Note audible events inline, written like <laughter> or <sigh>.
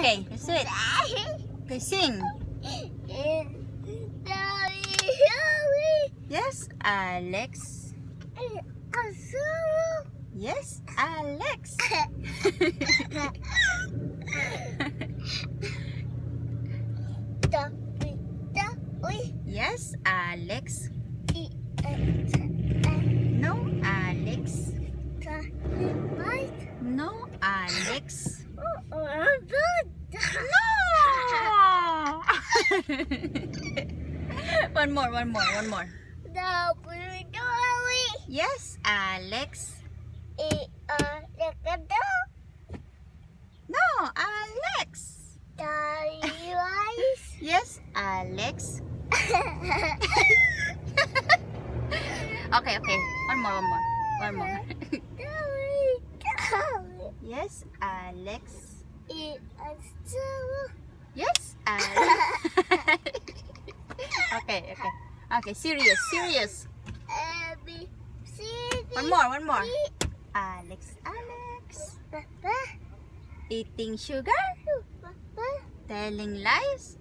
Okay, let's do it. Okay, sing. Yes, Alex. Yes, Alex. yes, Alex. No, Alex. No, Alex. <laughs> one more, one more, one more. Yes, Alex. No, Alex. <laughs> Yes, Alex. <laughs> Okay, okay. One more, one more. One more. yes, Alex. Yes, Alex. <laughs> okay, okay. Okay, serious, serious. One more, one more. Alex, Alex. Eating sugar? Telling lies?